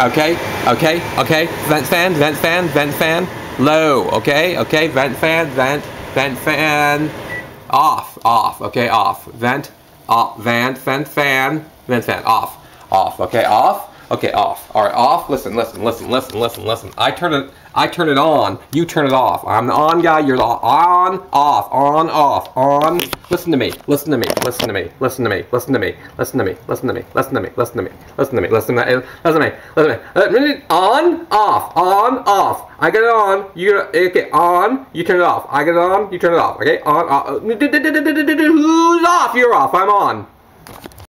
Okay, okay, okay. Vent fan, vent fan, vent fan. Low, okay, okay. Vent fan, vent, vent fan. Off, off, okay, off. Vent, off, vent, vent fan, vent fan, off, off, okay, off. Okay, off. All right, off. Listen, listen, listen, listen, listen, listen. I turn it. I turn it on. You turn it off. I'm the on guy. You're the on, off, on, off, on. Listen to me. Listen to me. Listen to me. Listen to me. Listen to me. Listen to me. Listen to me. Listen to me. Listen to me. Listen to me. Listen to me. Listen to me. Listen to me. On, off, on, off. I get it on. You okay? On. You turn it off. I get it on. You turn it off. Okay? On. Off. Who's off? You're off. I'm on.